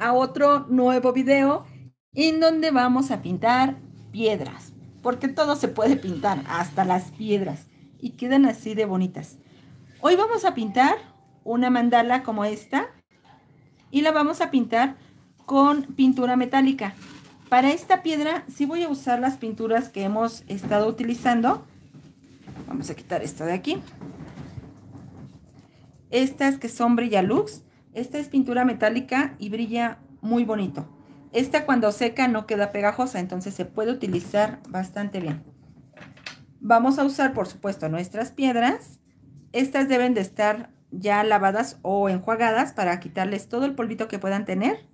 a otro nuevo video en donde vamos a pintar piedras, porque todo se puede pintar, hasta las piedras, y quedan así de bonitas. Hoy vamos a pintar una mandala como esta y la vamos a pintar con pintura metálica. Para esta piedra sí voy a usar las pinturas que hemos estado utilizando. Vamos a quitar esto de aquí. Estas que son Brillalux. Esta es pintura metálica y brilla muy bonito. Esta cuando seca no queda pegajosa, entonces se puede utilizar bastante bien. Vamos a usar, por supuesto, nuestras piedras. Estas deben de estar ya lavadas o enjuagadas para quitarles todo el polvito que puedan tener.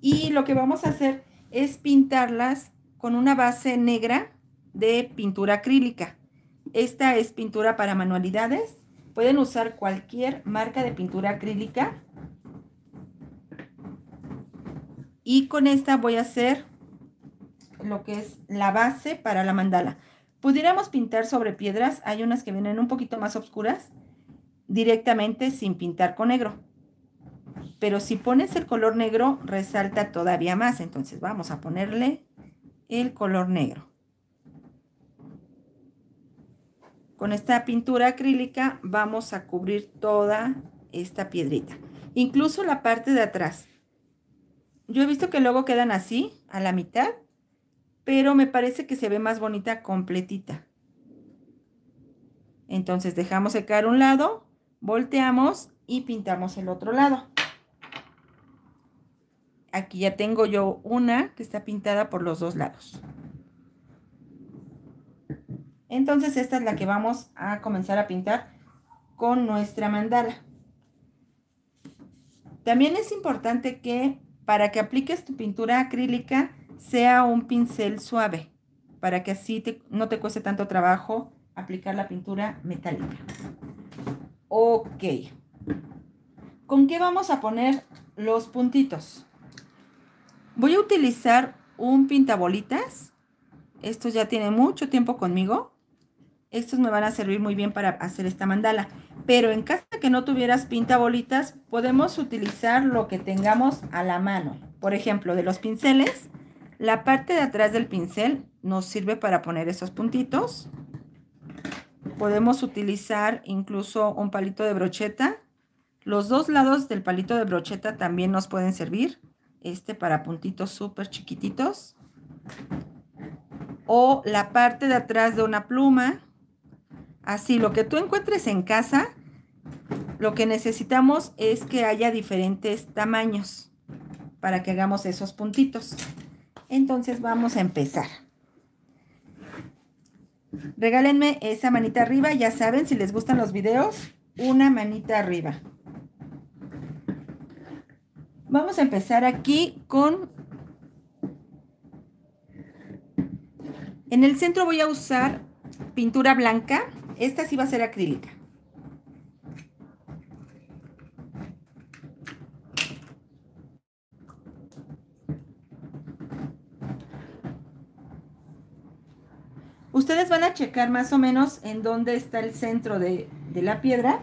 Y lo que vamos a hacer es pintarlas con una base negra de pintura acrílica. Esta es pintura para manualidades. Pueden usar cualquier marca de pintura acrílica Y con esta voy a hacer lo que es la base para la mandala. Pudiéramos pintar sobre piedras, hay unas que vienen un poquito más oscuras, directamente sin pintar con negro. Pero si pones el color negro, resalta todavía más. Entonces vamos a ponerle el color negro. Con esta pintura acrílica vamos a cubrir toda esta piedrita. Incluso la parte de atrás. Yo he visto que luego quedan así, a la mitad, pero me parece que se ve más bonita completita. Entonces dejamos secar un lado, volteamos y pintamos el otro lado. Aquí ya tengo yo una que está pintada por los dos lados. Entonces esta es la que vamos a comenzar a pintar con nuestra mandala. También es importante que para que apliques tu pintura acrílica sea un pincel suave, para que así no te cueste tanto trabajo aplicar la pintura metálica. Ok. ¿Con qué vamos a poner los puntitos? Voy a utilizar un pintabolitas. Estos ya tiene mucho tiempo conmigo. Estos me van a servir muy bien para hacer esta mandala. Pero en caso de que no tuvieras pintabolitas, podemos utilizar lo que tengamos a la mano. Por ejemplo, de los pinceles, la parte de atrás del pincel nos sirve para poner esos puntitos. Podemos utilizar incluso un palito de brocheta. Los dos lados del palito de brocheta también nos pueden servir. Este para puntitos súper chiquititos. O la parte de atrás de una pluma Así, lo que tú encuentres en casa, lo que necesitamos es que haya diferentes tamaños para que hagamos esos puntitos. Entonces vamos a empezar. Regálenme esa manita arriba, ya saben, si les gustan los videos, una manita arriba. Vamos a empezar aquí con... En el centro voy a usar pintura blanca esta sí va a ser acrílica. Ustedes van a checar más o menos en dónde está el centro de, de la piedra.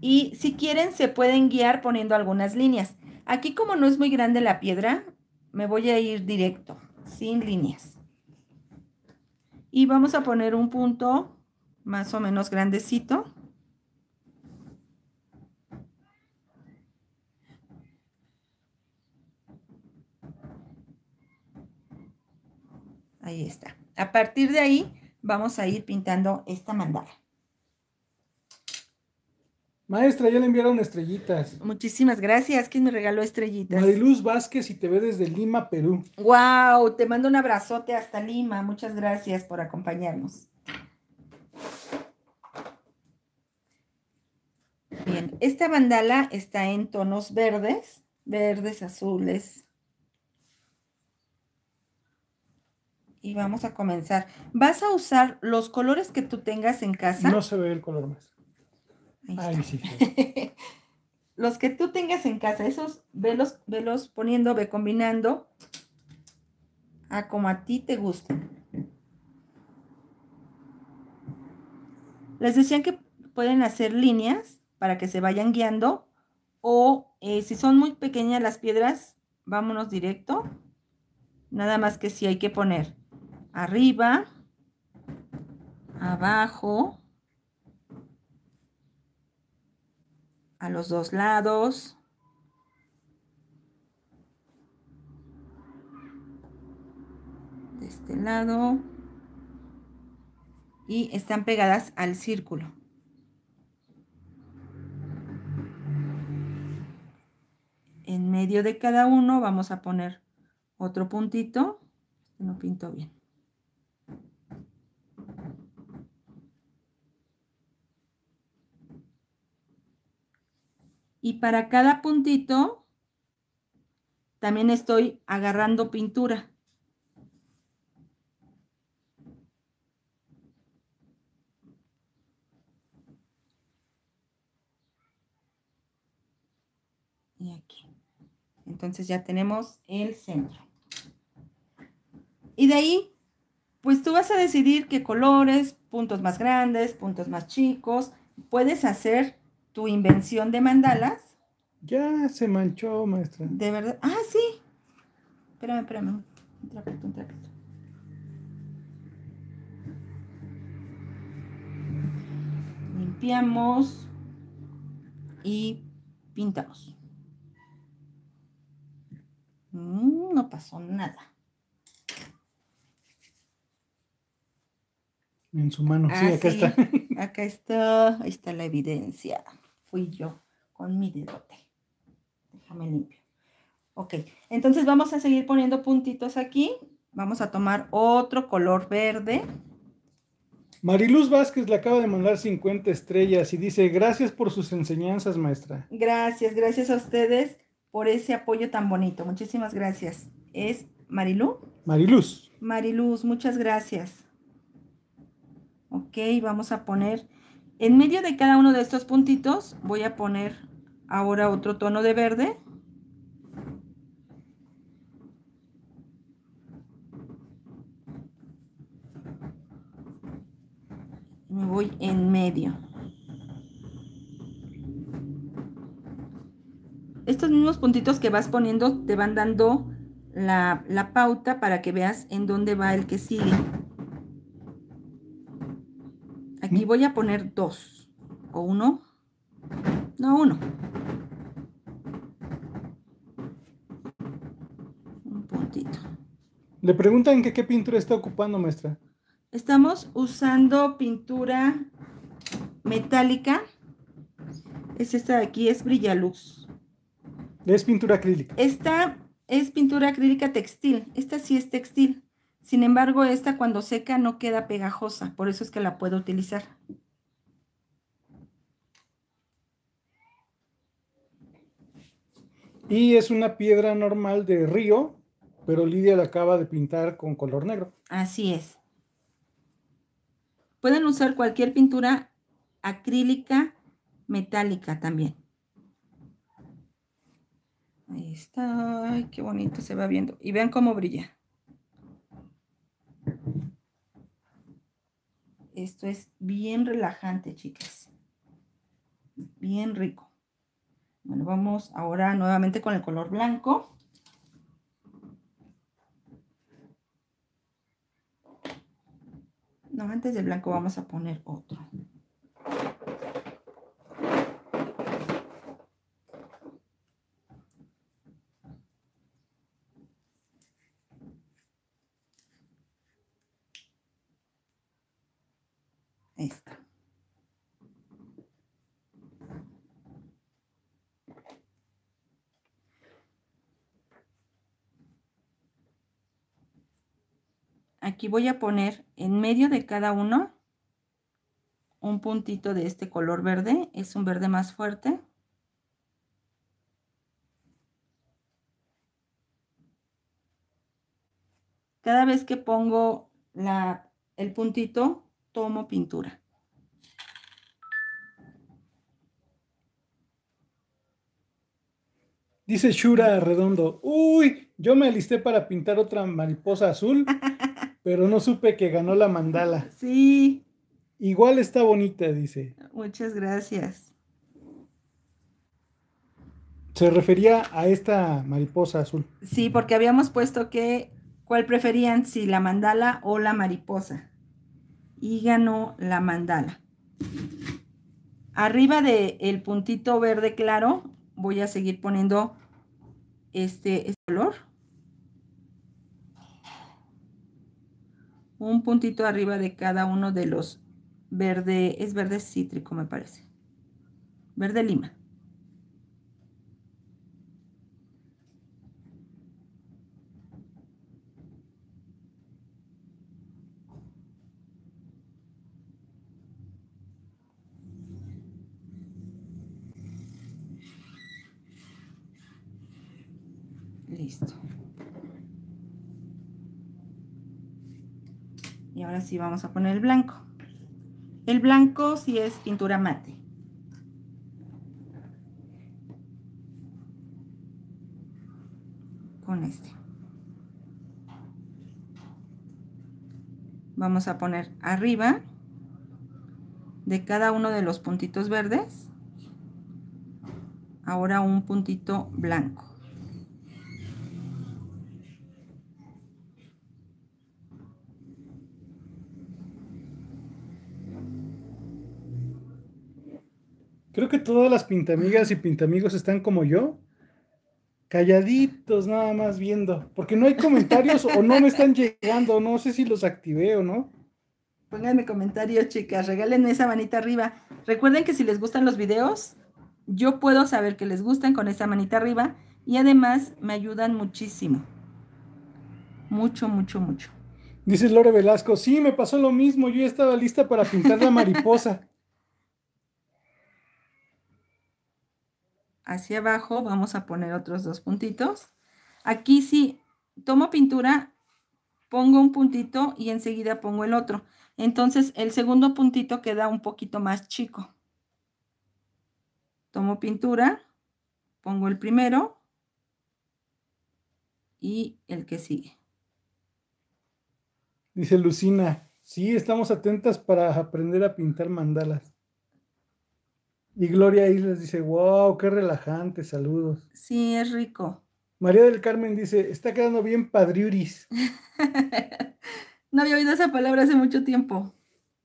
Y si quieren, se pueden guiar poniendo algunas líneas. Aquí como no es muy grande la piedra, me voy a ir directo, sin líneas. Y vamos a poner un punto más o menos grandecito. Ahí está. A partir de ahí vamos a ir pintando esta mandala. Maestra, ya le enviaron estrellitas. Muchísimas gracias. ¿Quién me regaló estrellitas? Mariluz Vázquez y te ve desde Lima, Perú. Wow, te mando un abrazote hasta Lima. Muchas gracias por acompañarnos. Bien, esta mandala está en tonos verdes, verdes, azules. Y vamos a comenzar. Vas a usar los colores que tú tengas en casa. No se ve el color los que tú tengas en casa, esos velos, velos poniendo, ve combinando a como a ti te gusten. Les decían que pueden hacer líneas para que se vayan guiando O eh, si son muy pequeñas las piedras, vámonos directo. Nada más que si hay que poner arriba, abajo, a los dos lados. De este lado. Y están pegadas al círculo. En medio de cada uno vamos a poner otro puntito. Este no pinto bien. Y para cada puntito también estoy agarrando pintura. Y aquí. Entonces ya tenemos el centro. Y de ahí, pues tú vas a decidir qué colores, puntos más grandes, puntos más chicos. Puedes hacer tu invención de mandalas. Ya se manchó, maestra. De verdad. Ah, sí. Espérame, espérame. Un trapito, un trapito. Limpiamos y pintamos. Mm, no pasó nada. En su mano, sí, Ah, acá sí, está. Acá está, ahí está la evidencia. Fui yo con mi dedote. Déjame limpio. Ok, entonces vamos a seguir poniendo puntitos aquí. Vamos a tomar otro color verde. Mariluz Vázquez le acaba de mandar 50 estrellas y dice, gracias por sus enseñanzas, maestra. Gracias, gracias a ustedes por ese apoyo tan bonito. Muchísimas gracias. ¿Es Marilú? Mariluz. Mariluz, muchas gracias. Ok, vamos a poner, en medio de cada uno de estos puntitos, voy a poner ahora otro tono de verde. Me voy en medio. Estos mismos puntitos que vas poniendo te van dando la, la pauta para que veas en dónde va el que sigue. Aquí voy a poner dos o uno. No, uno. Un puntito. Le preguntan que qué pintura está ocupando, maestra. Estamos usando pintura metálica. Es esta de aquí, es Brillaluz. Es pintura acrílica. Esta es pintura acrílica textil. Esta sí es textil. Sin embargo, esta cuando seca no queda pegajosa. Por eso es que la puedo utilizar. Y es una piedra normal de río, pero Lidia la acaba de pintar con color negro. Así es. Pueden usar cualquier pintura acrílica metálica también. Ahí está. Ay, qué bonito se va viendo. Y vean cómo brilla. Esto es bien relajante, chicas. Bien rico. Bueno, vamos ahora nuevamente con el color blanco. No, antes del blanco vamos a poner otro. Esta. Aquí voy a poner en medio de cada uno un puntito de este color verde. Es un verde más fuerte. Cada vez que pongo la, el puntito, tomo pintura. Dice Shura Redondo, uy, yo me alisté para pintar otra mariposa azul, pero no supe que ganó la mandala. Sí, Igual está bonita, dice. muchas gracias. Se refería a esta mariposa azul. Sí, porque habíamos puesto que cuál preferían, si la mandala o la mariposa. Y ganó la mandala. Arriba del puntito verde claro voy a seguir poniendo este, este color. Un puntito arriba de cada uno de los verde, es verde cítrico me parece. Verde lima. Listo. Y ahora sí vamos a poner el blanco. El blanco sí es pintura mate. Con este. Vamos a poner arriba de cada uno de los puntitos verdes. Ahora un puntito blanco. Creo que todas las pintamigas y pintamigos están como yo, calladitos nada más viendo, porque no hay comentarios o no me están llegando, no sé si los activé o no. Pónganme comentarios, chicas, regálenme esa manita arriba. Recuerden que si les gustan los videos, yo puedo saber que les gustan con esa manita arriba y además me ayudan muchísimo. Mucho, mucho, mucho. Dice Lore Velasco, sí, me pasó lo mismo, yo ya estaba lista para pintar la mariposa. hacia abajo vamos a poner otros dos puntitos. Aquí sí, tomo pintura, pongo un puntito y enseguida pongo el otro. Entonces el segundo puntito queda un poquito más chico. Tomo pintura, pongo el primero y el que sigue. Dice Lucina, sí, estamos atentas para aprender a pintar mandalas. Y Gloria Islas dice, wow, qué relajante, saludos. Sí, es rico. María del Carmen dice, está quedando bien padriuris. no había oído esa palabra hace mucho tiempo.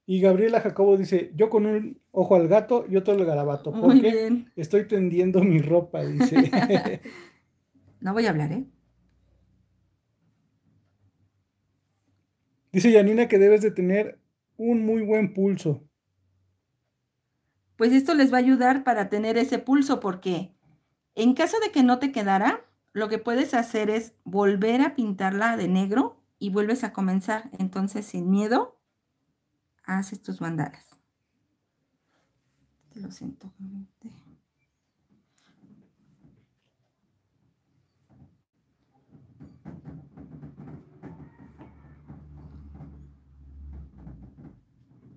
Y Gabriela Jacobo dice, yo con un ojo al gato y otro al garabato, porque estoy tendiendo mi ropa, dice. no voy a hablar, ¿eh? Dice Yanina que debes de tener un muy buen pulso pues esto les va a ayudar para tener ese pulso porque en caso de que no te quedara, lo que puedes hacer es volver a pintarla de negro y vuelves a comenzar. Entonces, sin miedo, haces tus mandalas. Te lo siento.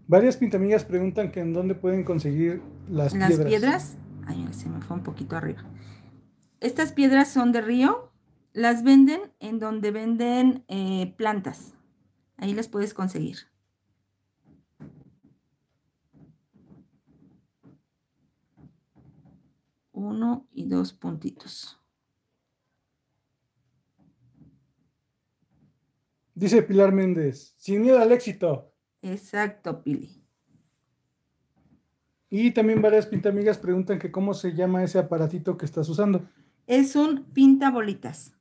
Varias pintamigas preguntan que en dónde pueden conseguir las, piedras. Las piedras, ay, se me fue un poquito arriba. Estas piedras son de río, las venden en donde venden eh, plantas. Ahí las puedes conseguir. Uno y dos puntitos. Dice Pilar Méndez, sin miedo al éxito. Exacto, Pili. Y también varias pintamigas preguntan que cómo se llama ese aparatito que estás usando. Es un pintabolitas.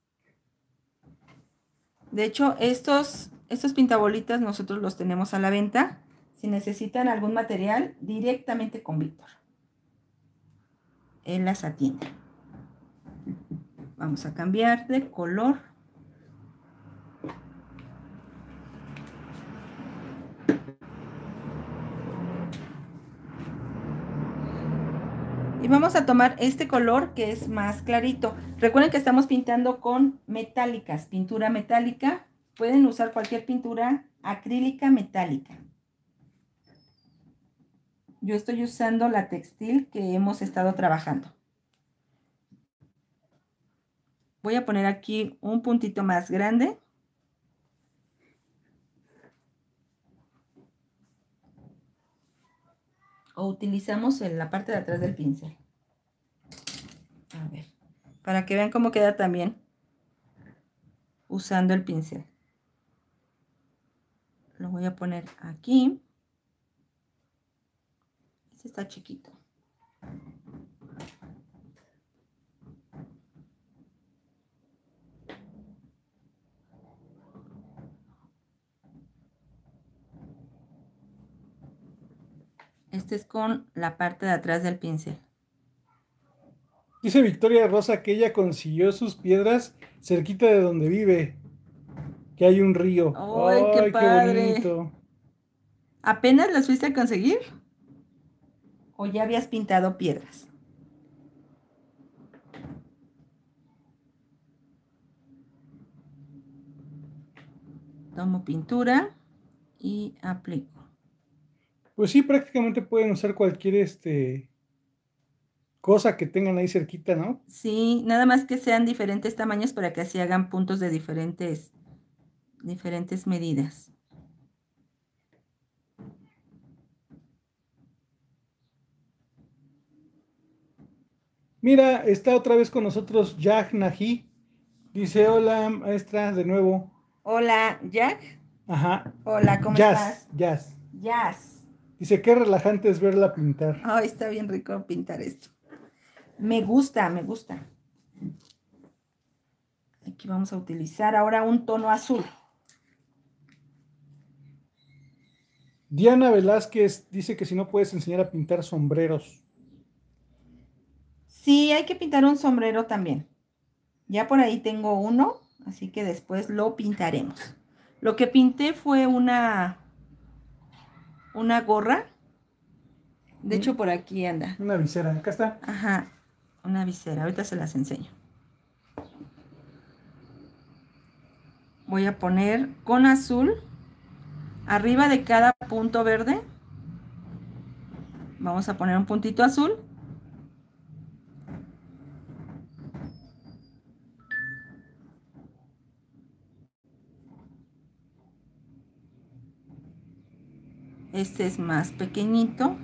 De hecho, estos, estos pintabolitas nosotros los tenemos a la venta. Si necesitan algún material, directamente con Víctor. Él las atiende. Vamos a cambiar de color. Y vamos a tomar este color que es más clarito. Recuerden que estamos pintando con metálicas, pintura metálica. Pueden usar cualquier pintura acrílica metálica. Yo estoy usando la textil que hemos estado trabajando. Voy a poner aquí un puntito más grande. O utilizamos en la parte de atrás del pincel. A ver, Para que vean cómo queda también usando el pincel. Lo voy a poner aquí. Este está chiquito. Este es con la parte de atrás del pincel. Dice Victoria Rosa que ella consiguió sus piedras cerquita de donde vive. Que hay un río. ¡Ay, qué padre! ¿Apenas las fuiste a conseguir? ¿O ya habías pintado piedras? Tomo pintura y aplico. Pues sí, prácticamente pueden usar cualquier este cosa que tengan ahí cerquita, ¿no? Sí, nada más que sean diferentes tamaños para que así hagan puntos de diferentes, diferentes medidas. Mira, está otra vez con nosotros Jack Naji. Dice, hola, maestra, de nuevo. Hola, Jack. Ajá. Hola, ¿cómo estás? Jazz. Jazz. Dice, qué relajante es verla pintar. Ay, está bien rico pintar esto. Me gusta, me gusta. Aquí vamos a utilizar ahora un tono azul. Diana Velázquez dice que si no puedes enseñar a pintar sombreros. Sí, hay que pintar un sombrero también. Ya por ahí tengo uno, así que después lo pintaremos. Lo que pinté fue una una gorra. De hecho, por aquí anda. Una visera, acá está. Ajá, una visera. Ahorita se las enseño. Voy a poner con azul arriba de cada punto verde. Vamos a poner un puntito azul. Este es más pequeñito.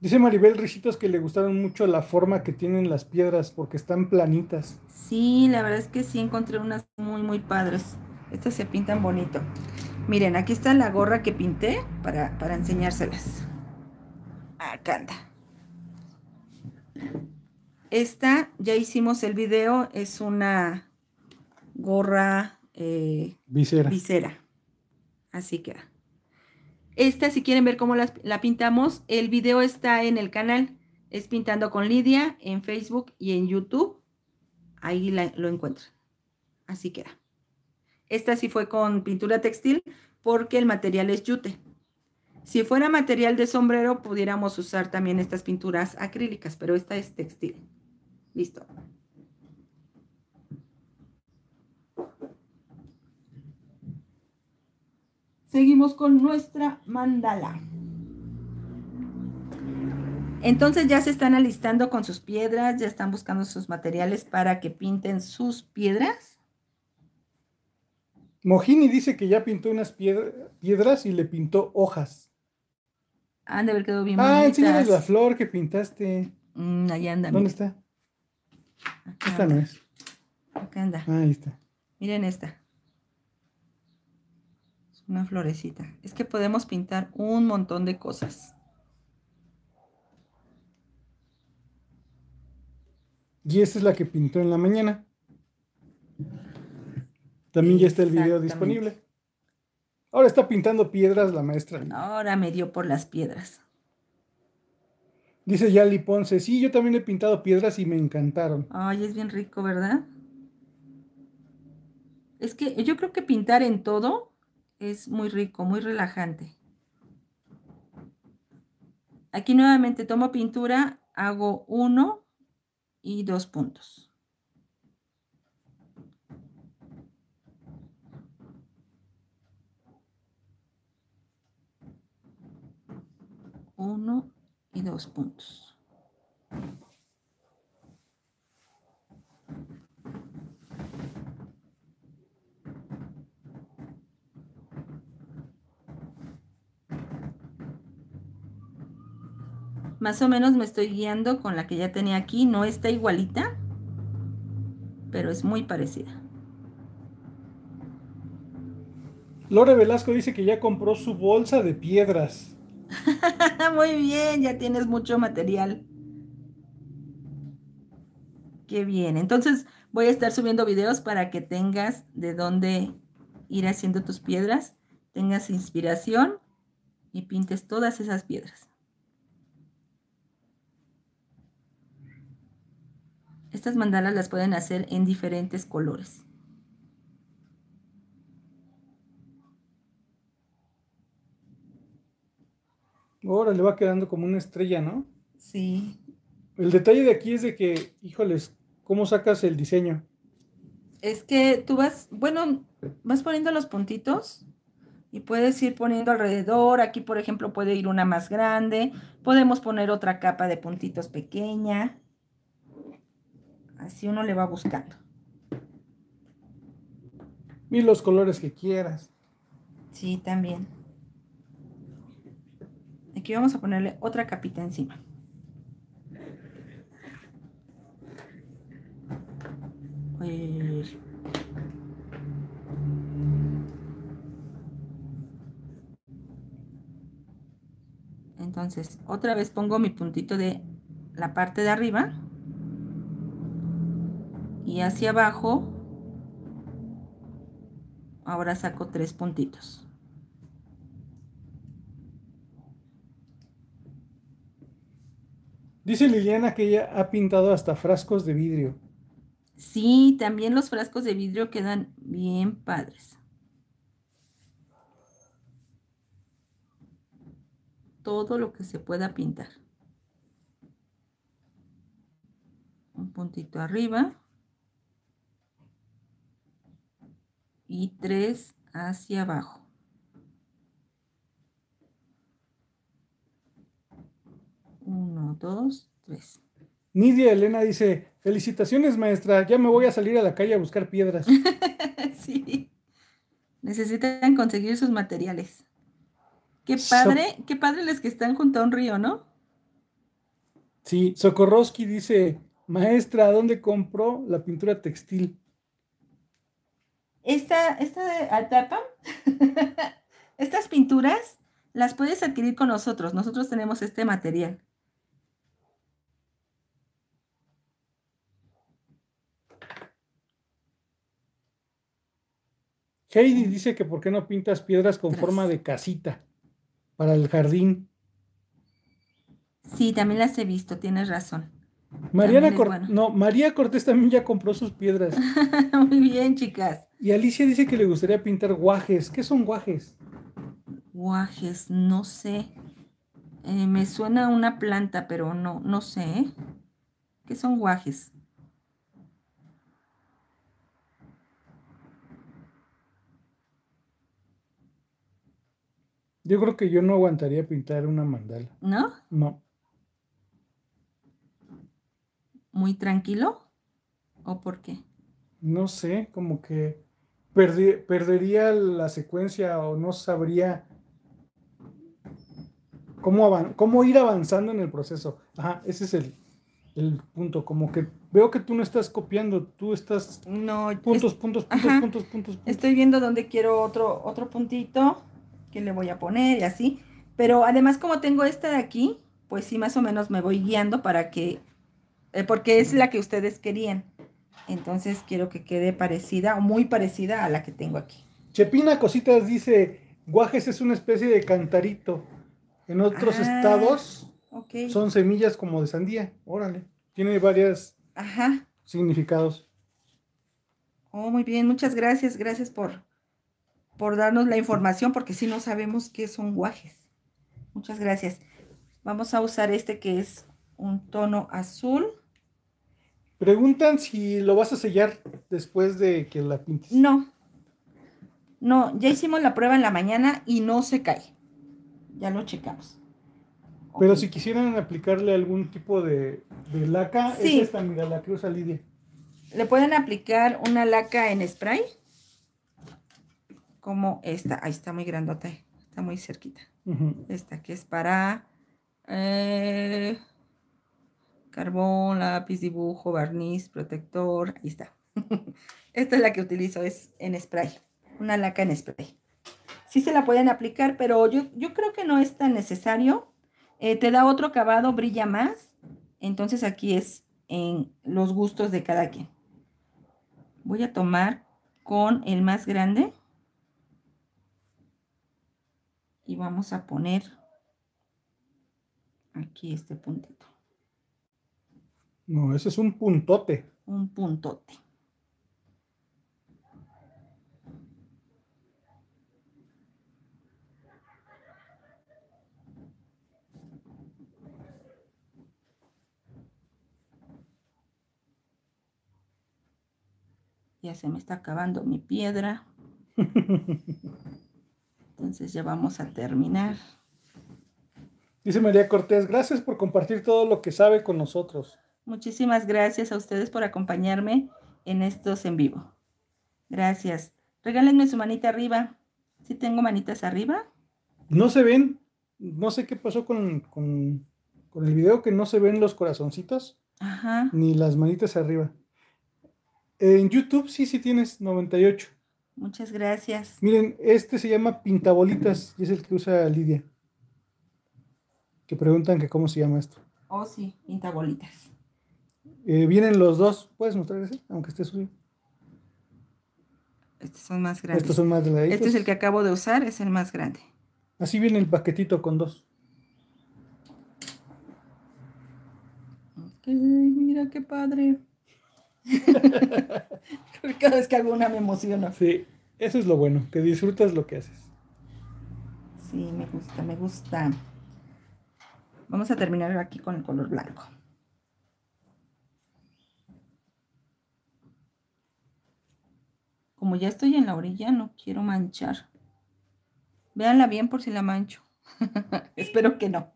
Dice Maribel Ricitos que le gustaron mucho la forma que tienen las piedras porque están planitas. Sí, la verdad es que sí encontré unas muy, muy padres. Estas se pintan bonito. Miren, aquí está la gorra que pinté para, para enseñárselas. Acá anda. Esta, ya hicimos el video, es una gorra eh, visera. visera. Así queda. Esta, si quieren ver cómo la, pintamos, el video está en el canal. Es Pintando con Lidia en Facebook y en YouTube. Ahí lo encuentran. Así queda. Esta sí fue con pintura textil porque el material es yute. Si fuera material de sombrero, pudiéramos usar también estas pinturas acrílicas, pero esta es textil. Listo. Seguimos con nuestra mandala. Entonces ya se están alistando con sus piedras, ya están buscando sus materiales para que pinten sus piedras. Mojini dice que ya pintó unas piedras y le pintó hojas. Han de haber quedado bien Ah, enséñales la flor que pintaste. Mm, ahí anda. ¿Dónde está? Esta no es. Acá anda. Ah, ahí está. Miren esta. Es una florecita. Es que podemos pintar un montón de cosas. Y esta es la que pintó en la mañana. También ya está el video disponible. Ahora está pintando piedras la maestra. Ahora me dio por las piedras. Dice Yali Ponce, sí, yo también he pintado piedras y me encantaron. Ay, es bien rico, ¿verdad? Es que yo creo que pintar en todo es muy rico, muy relajante. Aquí nuevamente tomo pintura, hago uno y dos puntos. Uno dos puntos. Más o menos me estoy guiando con la que ya tenía aquí. No está igualita, pero es muy parecida. Lore Velasco dice que ya compró su bolsa de piedras. muy bien, ya tienes mucho material. Qué bien. Entonces voy a estar subiendo videos para que tengas de dónde ir haciendo tus piedras, tengas inspiración y pintes todas esas piedras. Estas mandalas las pueden hacer en diferentes colores. Ahora le va quedando como una estrella, ¿no? Sí. El detalle de aquí es de que, híjoles, ¿cómo sacas el diseño? Es que tú vas, bueno, vas poniendo los puntitos y puedes ir poniendo alrededor. Aquí, por ejemplo, puede ir una más grande. Podemos poner otra capa de puntitos pequeña. Así uno le va buscando. Y los colores que quieras. Sí, también. Aquí vamos a ponerle otra capita encima. Entonces, otra vez pongo mi puntito de la parte de arriba. Y hacia abajo, ahora saco tres puntitos. Dice Liliana que ella ha pintado hasta frascos de vidrio. Sí, también los frascos de vidrio quedan bien padres. Todo lo que se pueda pintar. Un puntito arriba. Y tres hacia abajo. Uno, dos, tres. Nidia Elena dice, felicitaciones maestra, ya me voy a salir a la calle a buscar piedras. sí, necesitan conseguir sus materiales. Qué padre, qué padre les que están junto a un río, ¿no? Sí, Sokorowski dice, maestra, ¿dónde compró la pintura textil? Esta, esta etapa, estas pinturas las puedes adquirir con nosotros. Nosotros tenemos este material. Heidi dice que por qué no pintas piedras con forma de casita para el jardín. Sí, también las he visto, tienes razón. Mariana no, María Cortés también ya compró sus piedras. Muy bien, chicas. Y Alicia dice que le gustaría pintar guajes. ¿Qué son guajes? Guajes, no sé. Eh, me suena una planta, pero no, no sé. ¿eh? ¿Qué son guajes? Yo creo que yo no aguantaría pintar una mandala. ¿No? No. ¿Muy tranquilo? ¿O por qué? No sé, como que perdería la secuencia o no sabría cómo, cómo ir avanzando en el proceso. Ajá, ese es el, el, punto. Como que veo que tú no estás copiando, tú estás no, puntos, puntos, puntos, puntos, puntos, puntos, Estoy viendo dónde quiero otro, otro puntito que le voy a poner y así. Pero además como tengo esta de aquí, pues sí más o menos me voy guiando para que, eh, porque es la que ustedes querían. Entonces quiero que quede parecida o muy parecida a la que tengo aquí. Chepina Cositas dice, guajes es una especie de cantarito. En otros ah, estados son semillas como de sandía. Órale, tiene varias significados. Oh, muy bien, muchas gracias. Gracias por, por darnos la información, porque si no sabemos qué son guajes. Muchas gracias. Vamos a usar este que es un tono azul. Preguntan si lo vas a sellar después de que la pintes. No. No, ya hicimos la prueba en la mañana y no se cae. Ya lo checamos. Pero si quisieran aplicarle algún tipo de, de laca, es esta, mira, la que usa Lidia. Le pueden aplicar una laca en spray como esta. Ahí está muy grandota, está muy cerquita. Esta que es para Eh, carbón, lápiz, dibujo, barniz, protector. Ahí está. Esta es la que utilizo, es en spray. Una laca en spray. Sí se la pueden aplicar, pero yo, yo creo que no es tan necesario. Eh, te da otro acabado, brilla más. Entonces aquí es en los gustos de cada quien. Voy a tomar con el más grande. Y vamos a poner aquí este puntito. No, ese es un puntote. Un puntote. Ya se me está acabando mi piedra. Entonces ya vamos a terminar. Dice María Cortés, gracias por compartir todo lo que sabe con nosotros. Muchísimas gracias a ustedes por acompañarme en estos en vivo. Gracias. Regálenme su manita arriba. ¿Sí tengo manitas arriba? No se ven. No sé qué pasó con, con el video que no se ven los corazoncitos. Ajá. Ni las manitas arriba. En YouTube sí, sí tienes 98. Muchas gracias. Miren, este se llama Pintabolitas y es el que usa Lidia. Que preguntan que cómo se llama esto. Oh, sí, Pintabolitas. Eh, vienen los dos. ¿Puedes mostrar ese? Aunque esté suyo. Estos son más grandes. Estos son más delgaditos. Este es el que acabo de usar, es el más grande. Así viene el paquetito con dos. Ok, mira qué padre. Cada vez que hago una me emociono. Sí, eso es lo bueno, que disfrutas lo que haces. Sí, me gusta, me gusta. Vamos a terminar aquí con el color blanco. Como ya estoy en la orilla, no quiero manchar. Véanla bien por si la mancho. Espero que no.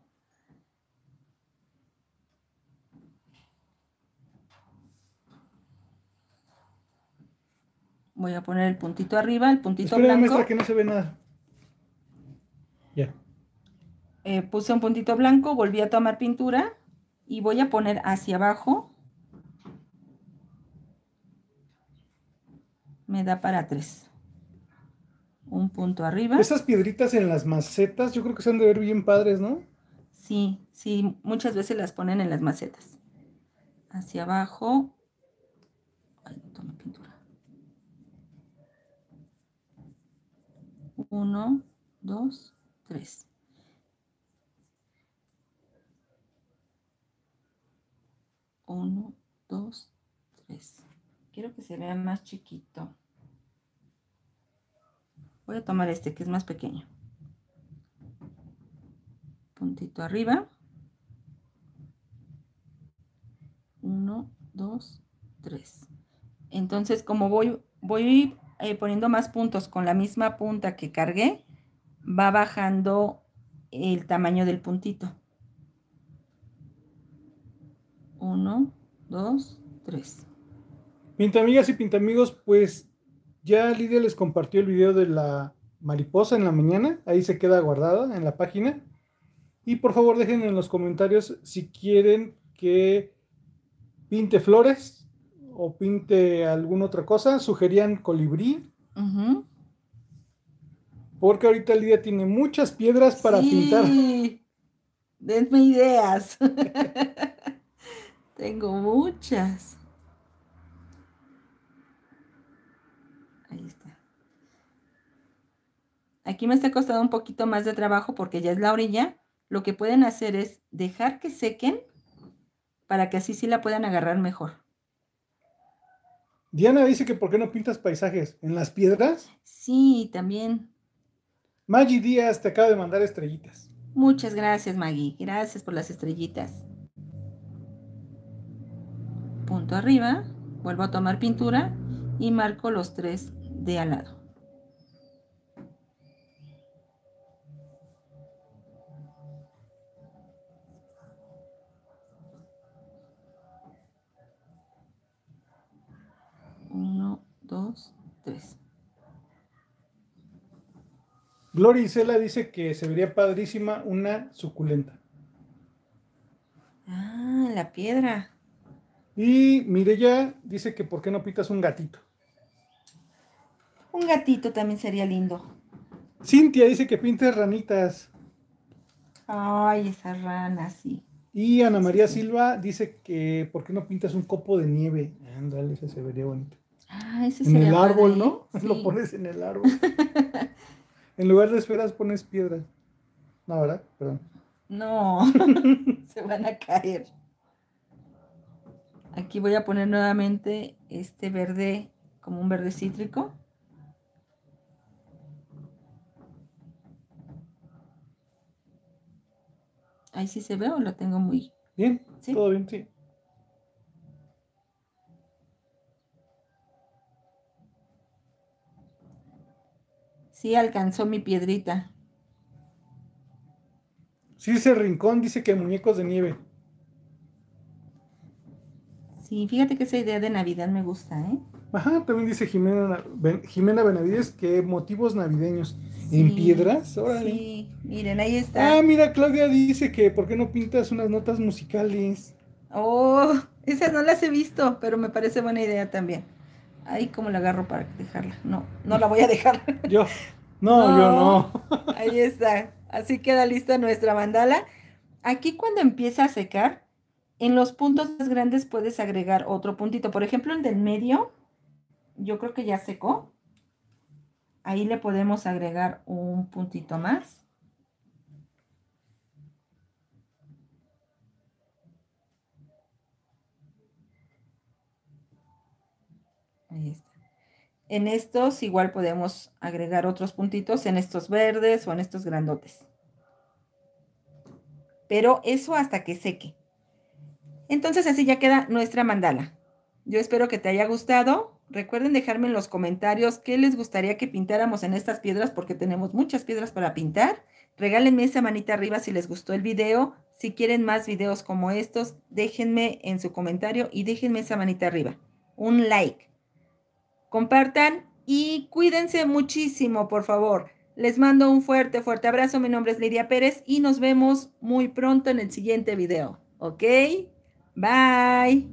Voy a poner el puntito arriba, el puntito Espera, blanco. que no se ve nada. Ya. Eh, puse un puntito blanco, volví a tomar pintura y voy a poner hacia abajo. Me da para tres. Un punto arriba. Esas piedritas en las macetas, yo creo que se han de ver bien padres, ¿no? Sí, sí, muchas veces las ponen en las macetas. Hacia abajo. Ay, no pintura. Uno, dos, tres. Uno, dos, tres. Quiero que se vea más chiquito. Voy a tomar este que es más pequeño. Puntito arriba. Uno, dos, tres. Entonces, como voy, voy eh, poniendo más puntos con la misma punta que cargué, va bajando el tamaño del puntito. Uno, dos, tres. Pintamigas y pintamigos, pues ya Lidia les compartió el video de la mariposa en la mañana. Ahí se queda guardada en la página. Y por favor dejen en los comentarios si quieren que pinte flores o pinte alguna otra cosa, sugerían colibrí. Porque ahorita día tiene muchas piedras para sí. pintar. Denme ideas. Tengo muchas. Ahí está. Aquí me está costando un poquito más de trabajo porque ya es la orilla. Lo que pueden hacer es dejar que sequen para que así sí la puedan agarrar mejor. Diana dice que ¿por qué no pintas paisajes? ¿En las piedras? Sí, también. Maggie Díaz te acaba de mandar estrellitas. Muchas gracias, Maggie. Gracias por las estrellitas. Punto arriba, vuelvo a tomar pintura y marco los tres de al lado. Dos, tres. Gloria Isela dice que se vería padrísima una suculenta. Ah, la piedra. Y Mireya dice que ¿por qué no pintas un gatito? Un gatito también sería lindo. Cintia dice que pintes ranitas. Ay, esas ranas, sí. Y Ana María Silva dice que ¿por qué no pintas un copo de nieve? Ándale, ese se vería bonito. Ah, ese En el árbol, ¿no? Lo pones en el árbol. en lugar de esferas pones piedras. No, ¿verdad? Perdón. No, se van a caer. Aquí voy a poner nuevamente este verde, como un verde cítrico. Ahí sí se ve o lo tengo muy... Bien, ¿Sí? todo bien, sí. Sí alcanzó mi piedrita. Sí, ese rincón dice que muñecos de nieve. Sí, fíjate que esa idea de Navidad me gusta, ¿eh? Ajá, también dice Jimena, Jimena Benavides que motivos navideños. ¿En piedras? Órale. Sí, miren, ahí está. Ah, mira, Claudia dice que ¿por qué no pintas unas notas musicales? Oh, esas no las he visto, pero me parece buena idea también. Ahí como la agarro para dejarla. No, no la voy a dejar. Yo. No, yo no. Ahí está. Así queda lista nuestra mandala. Aquí cuando empieza a secar, en los puntos más grandes puedes agregar otro puntito. Por ejemplo, el del medio, yo creo que ya secó. Ahí le podemos agregar un puntito más. Ahí está. En estos igual podemos agregar otros puntitos en estos verdes o en estos grandotes. Pero eso hasta que seque. Entonces así ya queda nuestra mandala. Yo espero que te haya gustado. Recuerden dejarme en los comentarios qué les gustaría que pintáramos en estas piedras porque tenemos muchas piedras para pintar. Regálenme esa manita arriba si les gustó el video. Si quieren más videos como estos, déjenme en su comentario y déjenme esa manita arriba. Un like. Compartan y cuídense muchísimo, por favor. Les mando un fuerte, fuerte abrazo. Mi nombre es Lidia Pérez y nos vemos muy pronto en el siguiente video. ¿Ok? Bye.